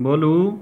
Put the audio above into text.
बोलू?